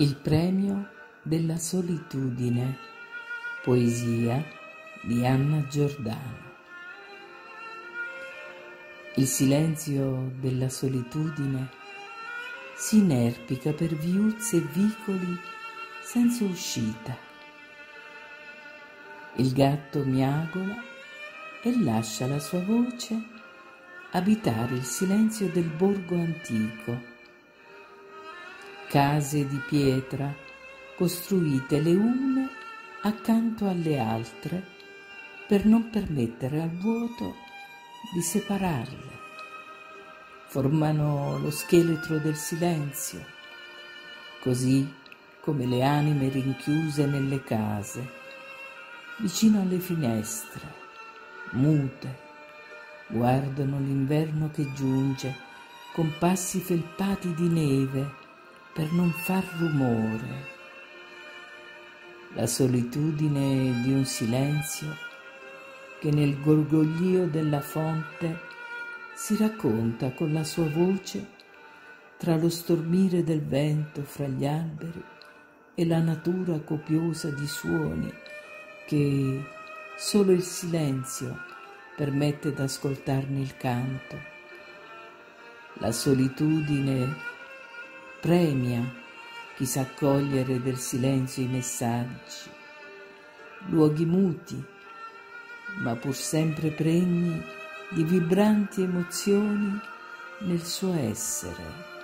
Il premio della solitudine. Poesia di Anna Giordano. Il silenzio della solitudine si inerpica per viuzze e vicoli senza uscita. Il gatto miagola e lascia la sua voce abitare il silenzio del borgo antico case di pietra costruite le une accanto alle altre per non permettere al vuoto di separarle. Formano lo scheletro del silenzio, così come le anime rinchiuse nelle case, vicino alle finestre, mute, guardano l'inverno che giunge con passi felpati di neve per non far rumore. La solitudine di un silenzio che nel gorgoglio della fonte si racconta con la sua voce tra lo stormire del vento fra gli alberi e la natura copiosa di suoni che solo il silenzio permette d'ascoltarne il canto. La solitudine premia chi sa cogliere del silenzio i messaggi, luoghi muti, ma pur sempre pregni di vibranti emozioni nel suo essere.